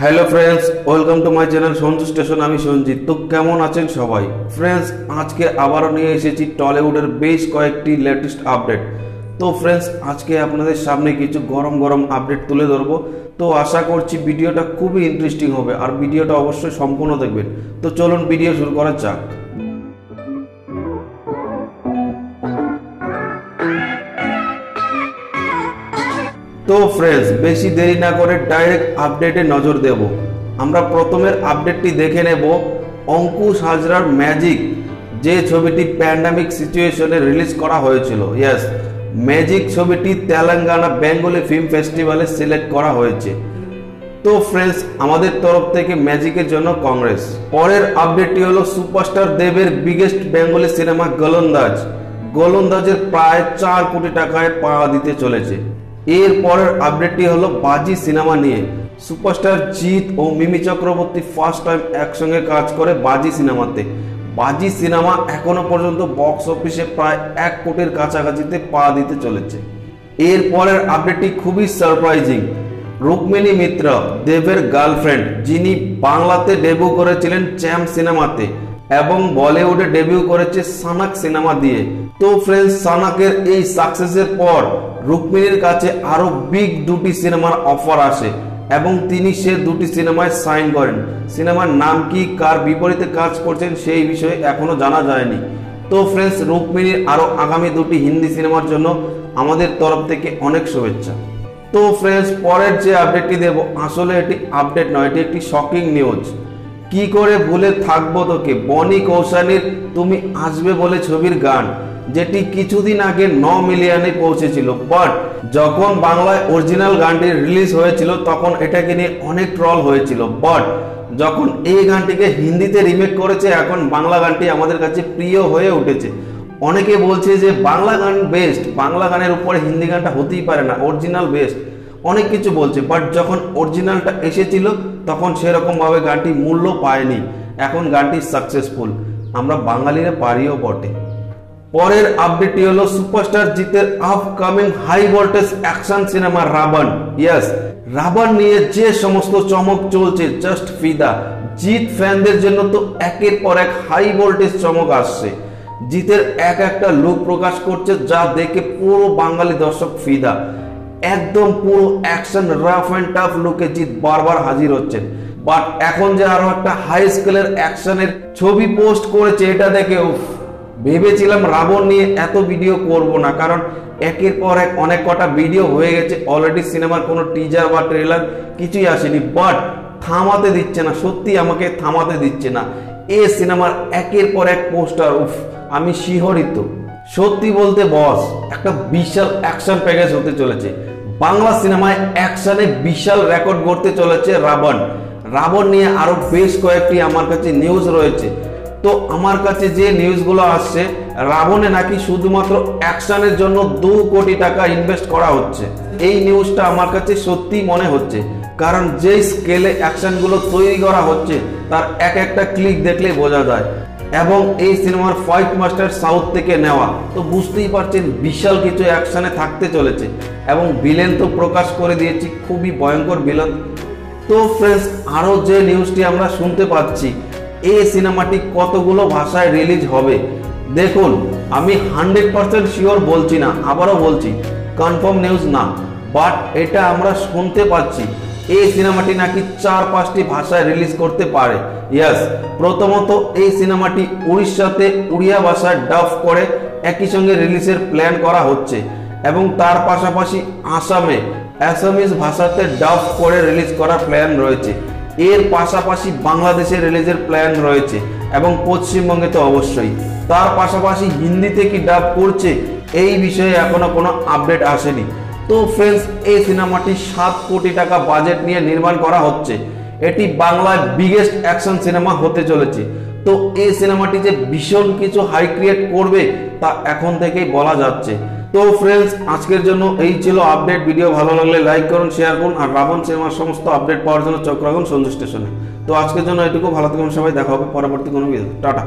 Hello friends welcome to my channel Sanju station আমি সঞ্জিত। তো কেমন আছেন সবাই? ফ্রেন্ডস আজকে আবারও নিয়ে এসেছি টলিউডের বেশ কয়েকটি লেটেস্ট আপডেট তো ফ্রেন্ডস আজকে আপনাদের সামনে কিছু গরম গরম আপডেট তুলে ধরবো। তো আশা করছি ভিডিওটা খুবই ইন্টারেস্টিং হবে, আর ভিডিওটা অবশ্যই সম্পূর্ণ দেখবেন। তো চলুন ভিডিও শুরু করা যাক। তো ফ্রেন্ডস বেশি দেরি না করে ডাইরেক্ট আপডেটে নজর দেব। আমরা প্রথমের আপডেটটি দেখে নেব। অঙ্কুশ হাজরার ম্যাজিক যে ছবিটি প্যান্ডামিক সিচুয়েশনে রিলিজ করা হয়েছিল। ইয়াস ম্যাজিক ছবিটি তেলেঙ্গানা বেঙ্গলি ফিল্ম ফেস্টিভ্যালে সিলেক্ট করা হয়েছে। তো ফ্রেন্ডস আমাদের তরফ থেকে ম্যাজিকের জন্য কংগ্রেস পরের আপডেটটি হলো সুপারস্টার দেবের বিগেস্ট বেঙ্গলি সিনেমা গোলন্দাজ। গোলন্দাজের প্রায় চার কোটি টাকায় পাওয়া দিতে চলেছে। এর পরের আপডেটটি হলো বাজি সিনেমা নিয়ে। সুপারস্টার জিৎ ও মিমি চক্রবর্তী ফার্স্ট টাইম একসঙ্গে কাজ করে বাজি সিনেমাতে। বাজি সিনেমা এখনও পর্যন্ত বক্স অফিসে প্রায় এক কোটির কাছাকাছিতে পা দিতে চলেছে। এর পরের আপডেটটি খুবই সারপ্রাইজিং রুক্মিণী মিত্র, দেবের গার্লফ্রেন্ড যিনি বাংলাতে ডেবিউ করেছিলেন চ্যাম্প সিনেমাতে। এবং বলিউডে ডেবিউ করেছে সানাক সিনেমা দিয়ে। তো ফ্রেন্ডস সানাকের এই সাকসেসের পর রুক্মিণীর কাছে আরও বিগ দুটি সিনেমার অফার আসে এবং তিনি সে দুটি সিনেমায় সাইন করেন। সিনেমার নাম কি, কার বিপরীতে কাজ করছেন সেই বিষয়ে এখনও জানা যায়নি। তো ফ্রেন্ডস রুক্মিণীর আরও আগামী দুটি হিন্দি সিনেমার জন্য আমাদের তরফ থেকে অনেক শুভেচ্ছা। তো ফ্রেন্ডস পরের যে আপডেটটি দেব, আসলে এটি আপডেট নয়, এটি একটি শকিং নিউজ কি করে ভুলে থাকব তোকে? বনি কৌশানীর তুমি আসবে বলে ছবির গান, যেটি কিছুদিন আগে ন মিলিয়নে পৌঁছেছিল। বাট যখন বাংলায় অরিজিনাল গানটি রিলিজ হয়েছিল, তখন এটাকে নিয়ে অনেক ট্রল হয়েছিল। বাট যখন এই গানটিকে হিন্দিতে রিমেক করেছে, এখন বাংলা গানটি আমাদের কাছে প্রিয় হয়ে উঠেছে। অনেকে বলছে যে, বাংলা গান বেস্ট বাংলা গানের উপরে হিন্দি গানটা হতেই পারে না অরিজিনাল বেস্ট অনেক কিছু বলছে বাট যখন অরিজিনালটা এসেছিল, তখন সেরকমভাবে গানটি মূল্য পায়নি। এখন গানটি সাকসেসফুল আমরা বাঙালিরা পারিও বটে। পরের আপডেটটি হলো সুপারস্টার জিতের upcoming high voltage action cinema Raavan yes Raavan নিয়ে যে সমস্ত চমক চলছে জাস্ট ফিদা। জিত ফ্যানদের জন্য তো একের পর এক হাই ভোল্টেজ চমক আসছে। জিতের এক একটা লুক প্রকাশ করছে, যা দেখে পুরো বাঙালি দর্শক ফিদা। একদম পুরো অ্যাকশন রাফ অ্যান্ড টাফ লুকে জিত বারবার হাজির হচ্ছেন। বাট এখন যে আরও একটা হাই স্কেলের অ্যাকশনের ছবি পোস্ট করেছে, এটা দেখে ভেবেছিলাম রাবণ নিয়ে এত ভিডিও করব না, কারণ একের পর এক অনেক কটা ভিডিও হয়ে গেছে। অলরেডি সিনেমার কোনো টিজার বা ট্রেলার কিছুই আসেনি। বাট থামাতে দিচ্ছে না, সত্যি আমাকে থামাতে দিচ্ছে না। এ সিনেমার একের পর এক পোস্টার উফ, আমি শিহরিত। সত্যি বলতে বস একটা বিশাল অ্যাকশন প্যাকেজ হতে চলেছে। বাংলা সিনেমায় অ্যাকশনে বিশাল রেকর্ড গড়তে চলেছে রাবণ। রাবণ নিয়ে আরও বেশ কয়েকটি আমার কাছে নিউজ রয়েছে। তো আমার কাছে যে নিউজগুলো আসছে, রাবণে নাকি শুধুমাত্র অ্যাকশনের জন্য দু কোটি টাকা ইনভেস্ট করা হচ্ছে। এই নিউজটা আমার কাছে সত্যি মনে হচ্ছে। কারণ যে স্কেলে অ্যাকশনগুলো তৈরি করা হচ্ছে, তার এক একটা ক্লিক দেখলে বোঝা যায়। এবং এই সিনেমার ফাইট মাস্টার সাউথ থেকে নেওয়া। তো বুঝতেই পারছেন, বিশাল কিছু অ্যাকশানে থাকতে চলেছে এবং ভিলেন তো প্রকাশ করে দিয়েছি, খুবই ভয়ঙ্কর ভিলেন। তো ফ্রেন্ডস আরও যে নিউজটি আমরা শুনতে পাচ্ছি, এই সিনেমাটি কতগুলো ভাষায় রিলিজ হবে? দেখুন, আমি হান্ড্রেড পার্সেন্ট শিওর বলছি না, আবারও বলছি কনফার্ম নিউজ না বাট এটা আমরা শুনতে পাচ্ছি। এই সিনেমাটি নাকি চার পাঁচটি ভাষায় রিলিজ করতে পারে? ইয়াস প্রথমত এই সিনেমাটি উড়িষ্যাতে উড়িয়া ভাষায় ডাব করে, একই সঙ্গে রিলিজের প্ল্যান করা হচ্ছে এবং তার পাশাপাশি আসামে অ্যাসামিজ ভাষাতে ডাব করে রিলিজ করার প্ল্যান রয়েছে। এর পাশাপাশি বাংলাদেশে রিলিজের প্ল্যান রয়েছে এবং পশ্চিমবঙ্গে তো অবশ্যই। তার পাশাপাশি হিন্দিতে কি ডাব করছে, এই বিষয়ে এখনও কোনো আপডেট আসেনি। তো ফ্রেন্ডস এই সিনেমাটি সাত কোটি টাকা বাজেট নিয়ে নির্মাণ করা হচ্ছে। এটি বাংলায় বিগেস্ট অ্যাকশন সিনেমা হতে চলেছে। তো এই সিনেমাটি যে ভীষণ কিছু হাই ক্রিয়েট করবে, তা এখন থেকেই বলা যাচ্ছে। তো ফ্রেন্ডস আজকের জন্য এই ছিল আপডেট ভিডিও ভালো লাগলে লাইক করুন শেয়ার করুন, আর রাবণ সিনেমার সমস্ত আপডেট পাওয়ার জন্য চোখ রাখুন সঞ্জু স্টেশনে। তো আজকের জন্য এটুকু, ভালো থাকুন সবাই, দেখা হবে পরবর্তী কোনো ভিডিও টাটা।